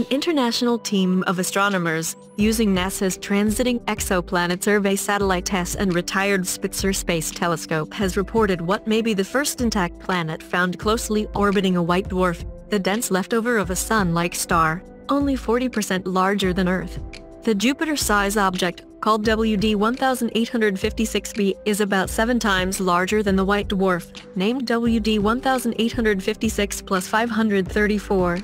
An international team of astronomers, using NASA's Transiting Exoplanet Survey satellite TESS and retired Spitzer Space Telescope has reported what may be the first intact planet found closely orbiting a white dwarf, the dense leftover of a Sun-like star, only 40% larger than Earth. The Jupiter-size object, called WD-1856b, is about seven times larger than the white dwarf, named WD-1856 plus 534.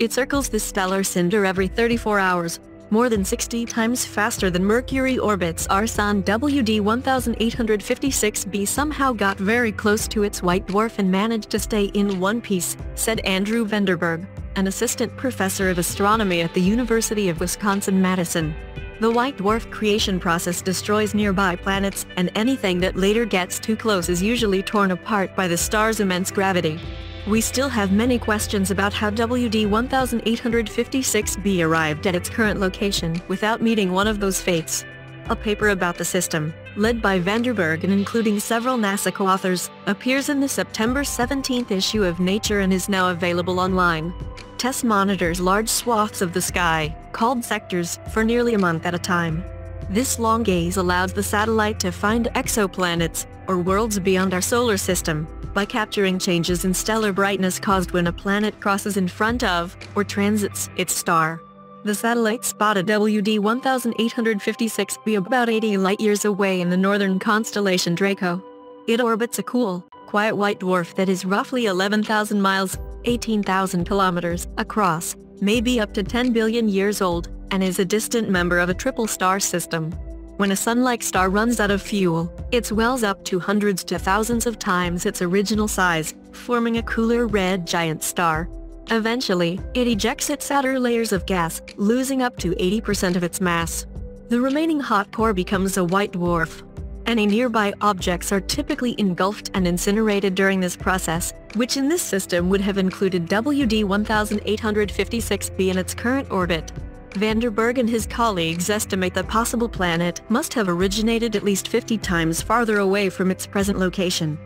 It circles the stellar cinder every 34 hours, more than 60 times faster than Mercury orbits our sun WD-1856b somehow got very close to its white dwarf and managed to stay in one piece, said Andrew Vanderburg, an assistant professor of astronomy at the University of Wisconsin-Madison. The white dwarf creation process destroys nearby planets, and anything that later gets too close is usually torn apart by the star's immense gravity. We still have many questions about how WD-1856b arrived at its current location without meeting one of those fates. A paper about the system, led by Vanderburg and including several NASA co-authors, appears in the September 17 issue of Nature and is now available online. TESS monitors large swaths of the sky, called sectors, for nearly a month at a time. This long gaze allows the satellite to find exoplanets, or worlds beyond our solar system, by capturing changes in stellar brightness caused when a planet crosses in front of, or transits, its star. The satellite spotted WD-1856b about 80 light-years away in the northern constellation Draco. It orbits a cool, quiet white dwarf that is roughly 11,000 miles, 18,000 kilometers, across, maybe up to 10 billion years old, and is a distant member of a triple star system. When a sun-like star runs out of fuel, it swells up to hundreds to thousands of times its original size, forming a cooler red giant star. Eventually, it ejects its outer layers of gas, losing up to 80% of its mass. The remaining hot core becomes a white dwarf. Any nearby objects are typically engulfed and incinerated during this process, which in this system would have included WD-1856b in its current orbit. Vanderburg and his colleagues estimate the possible planet must have originated at least 50 times farther away from its present location.